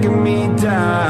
bringing me down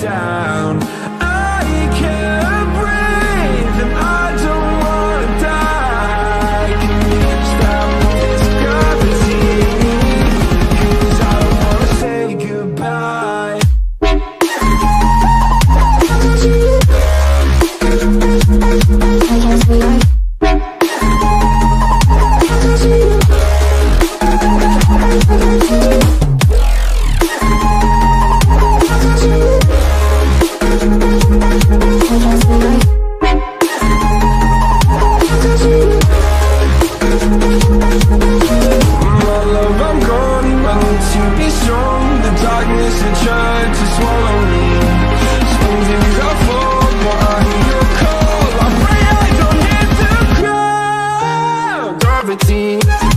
Down. Had tried to swallow me. Your call. I pray I don't the ground. Gravity. Gravity.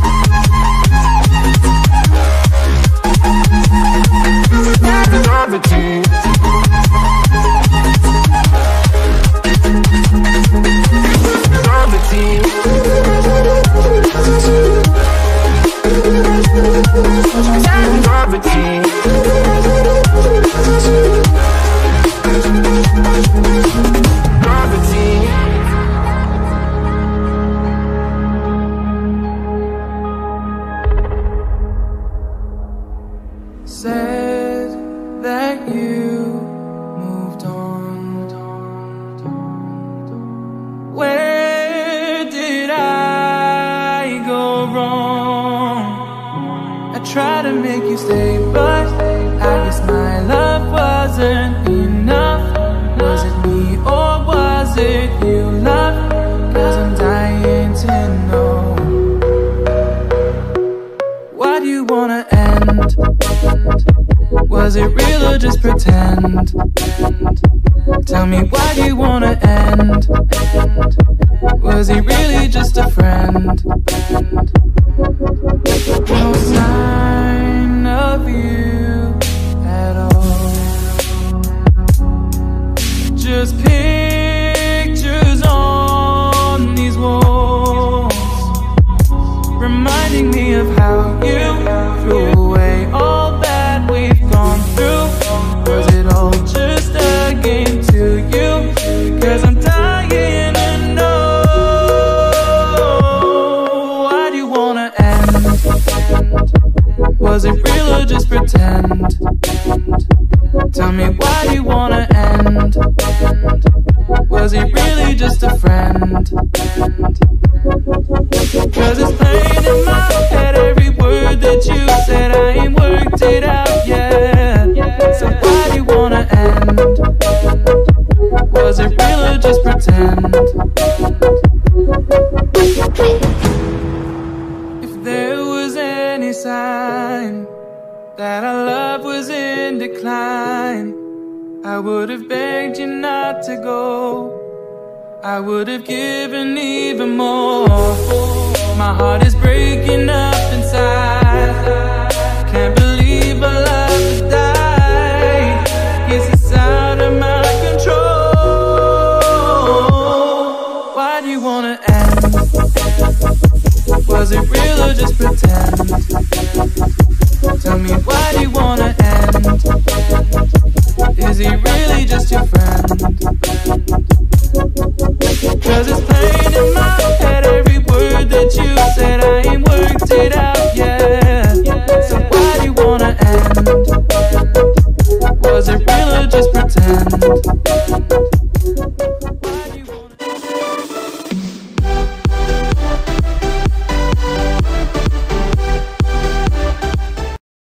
Said that you moved on. Where did I go wrong? I tried to make you stay, but I guess my love wasn't enough. Was it me or was it you, just pretend? Tell me why do you wanna end? Was he really just a friend? Was it real or just pretend? Tell me why you wanna end? Was he really just a friend? Cause it's plain in my head every word that you said I ain't worked it out yet So why do you wanna end? Was it real or just pretend? Sign that our love was in decline, I would have begged you not to go. I would have given even more. My heart is breaking up inside. Can't believe our love has died. Guess it's out of my control. Why do you wanna end? Was it real or just pretend? it out, yeah. So why do you wanna end? Was it real or just pretend?